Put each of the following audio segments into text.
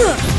Oh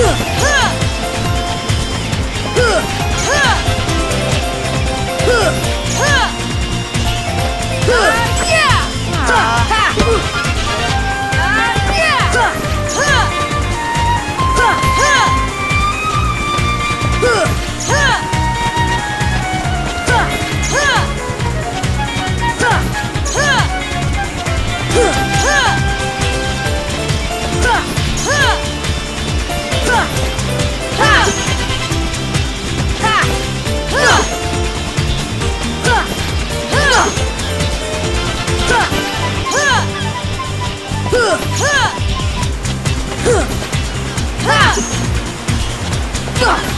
っ Huh!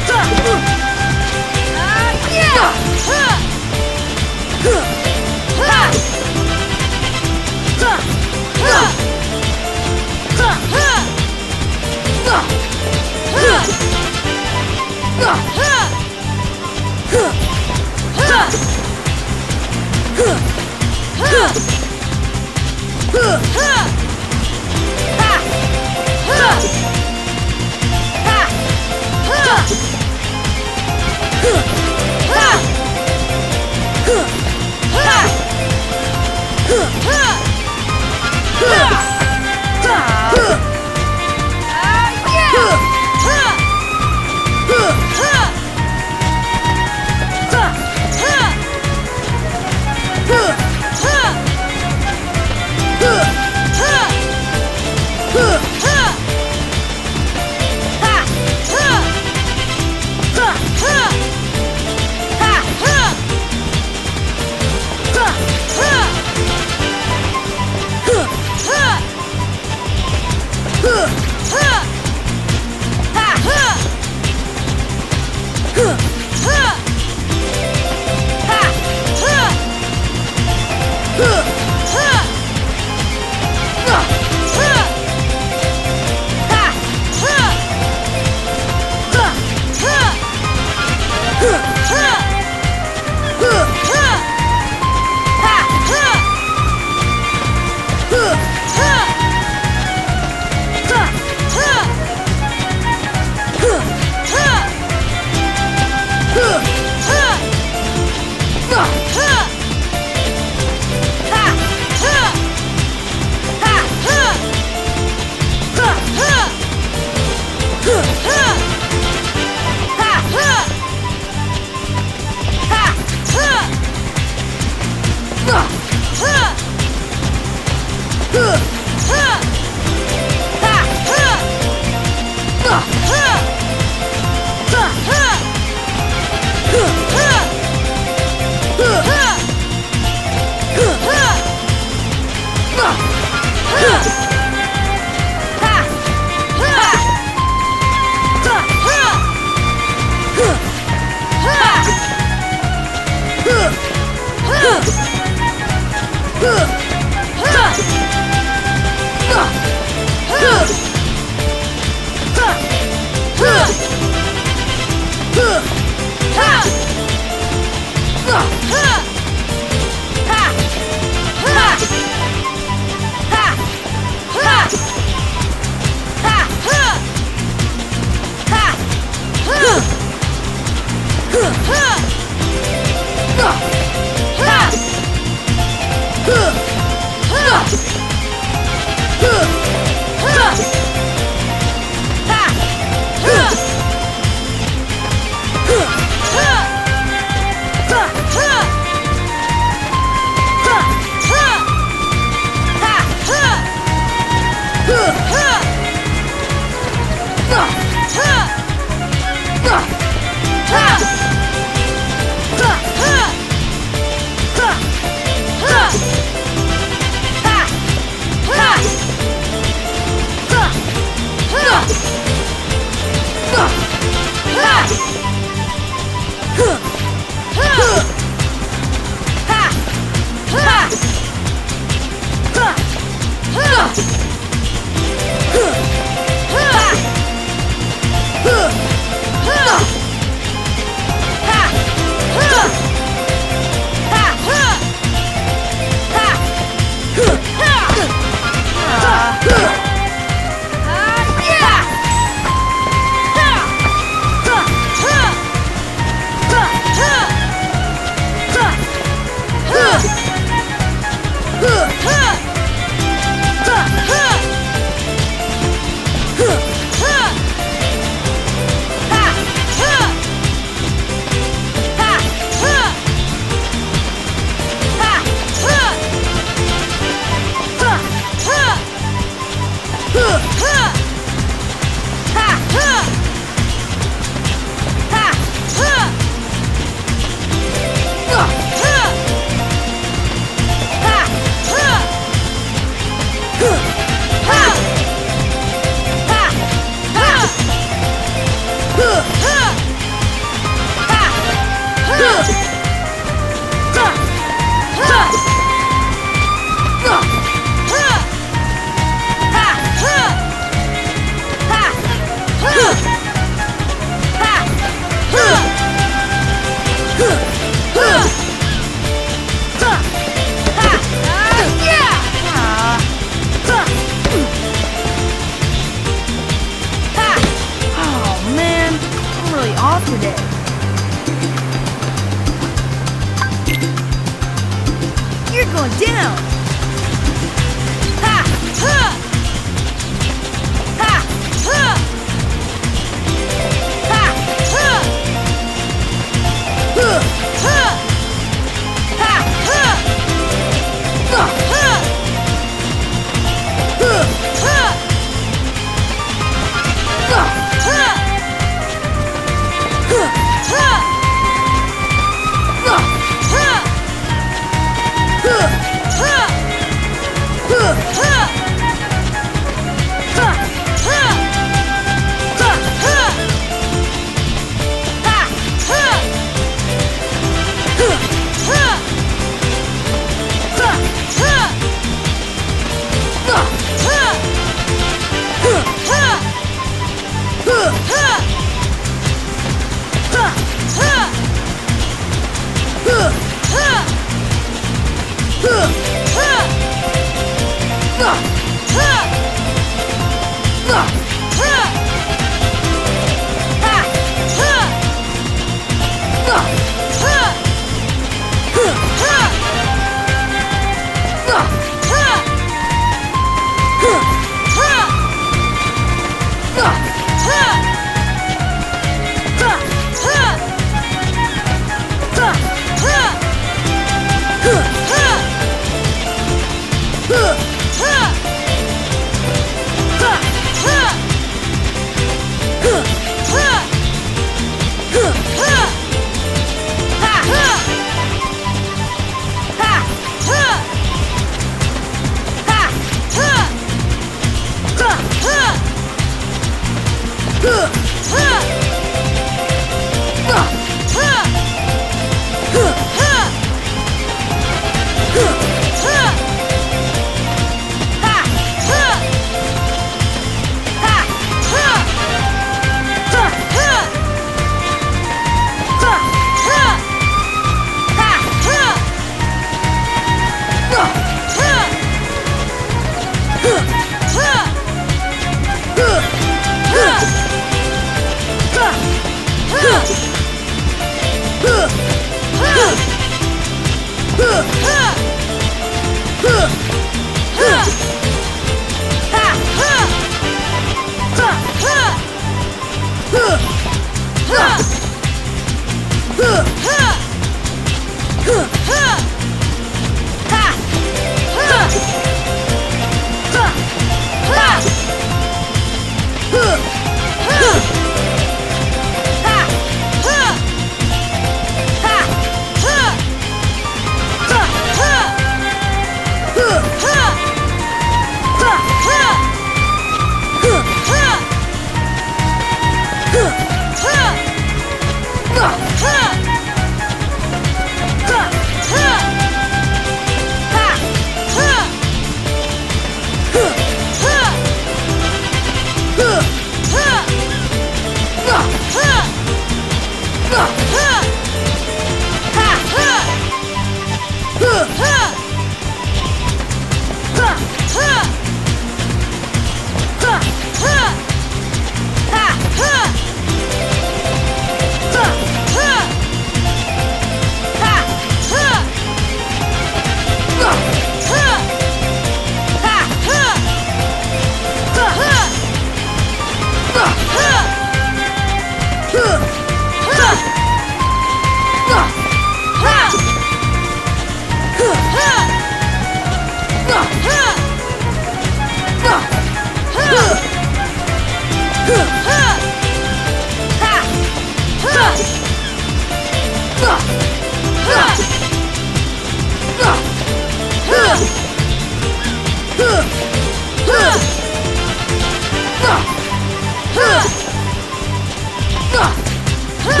哼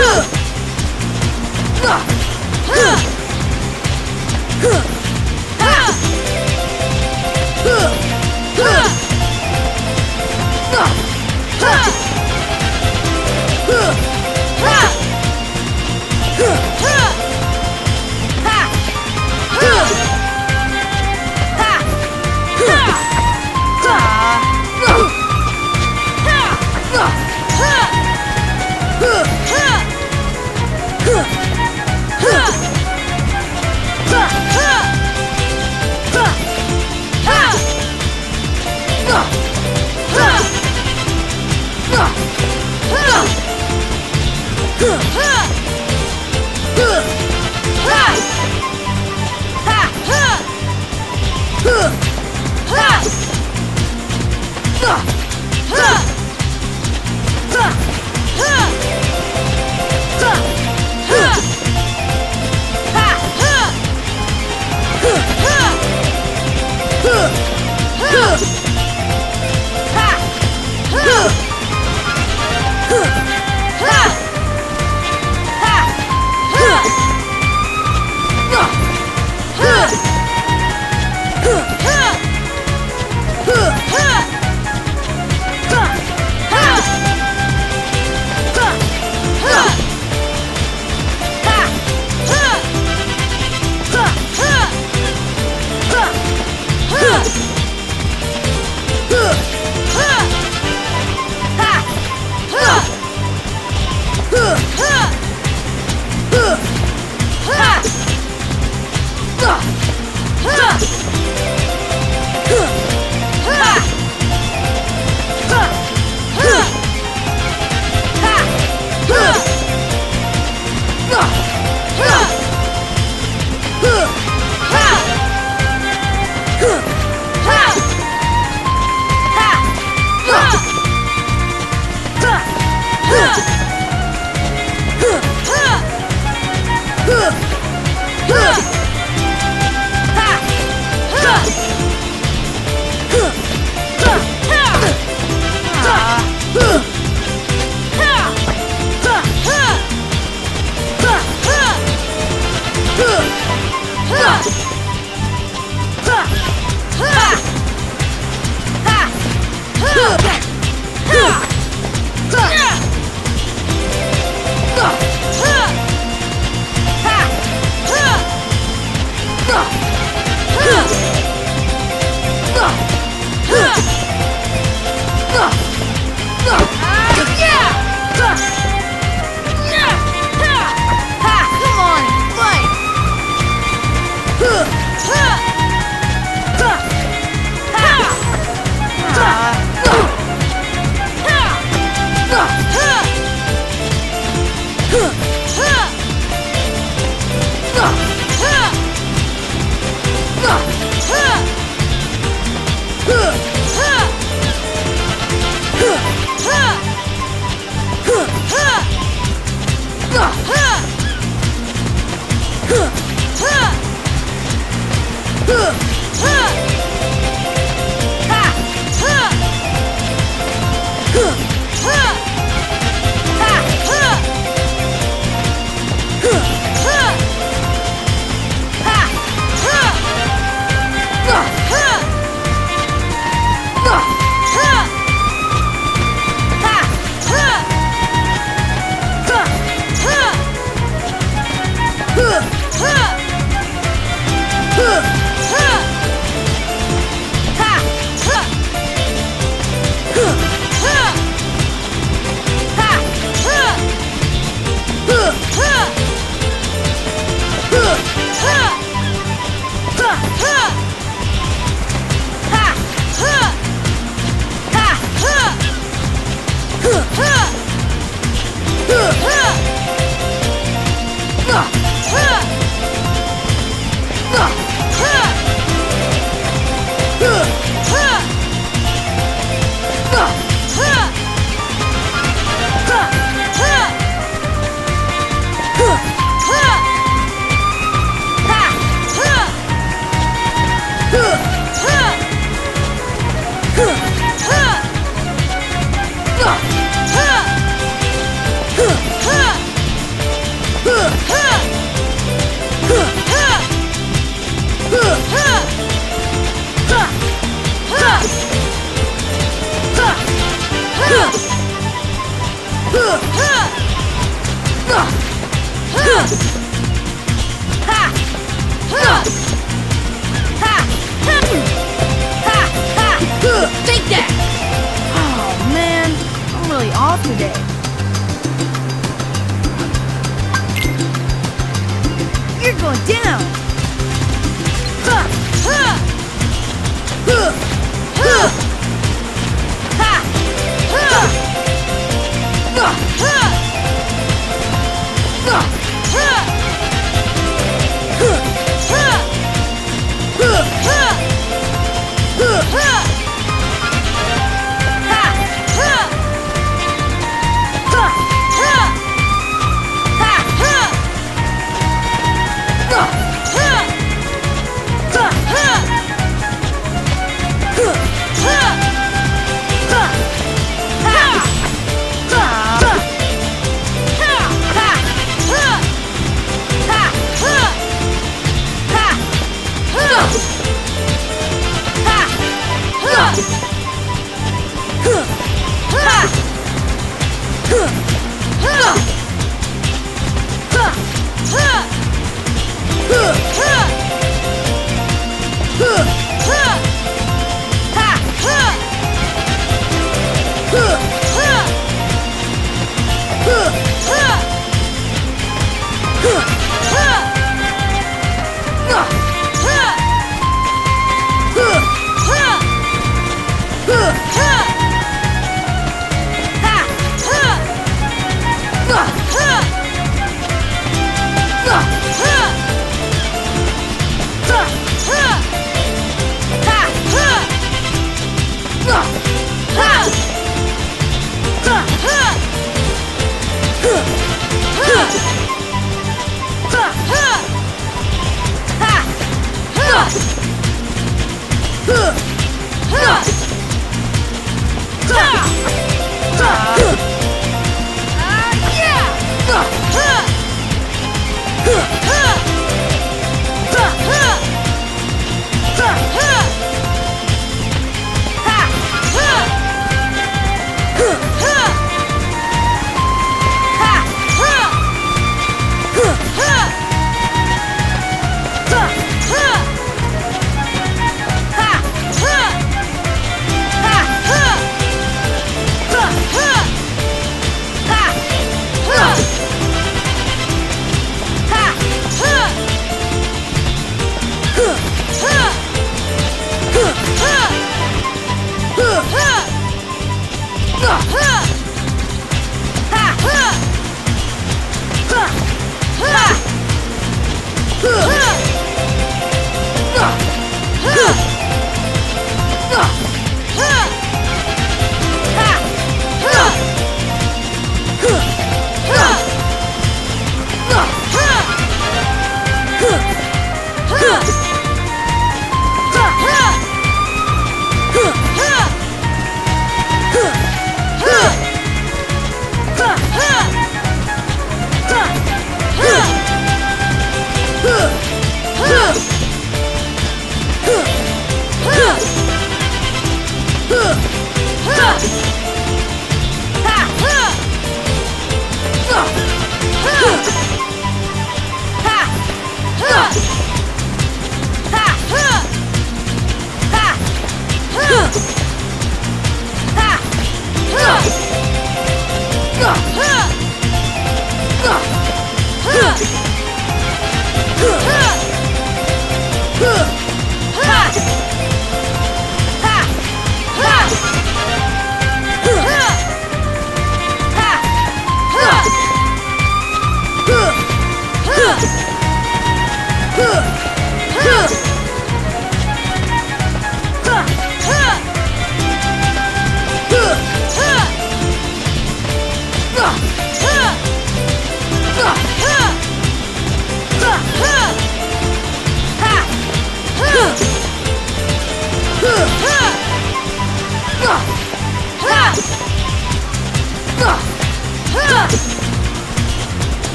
啊哼哼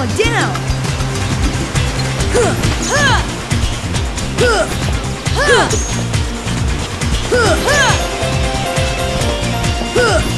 Going down. Oh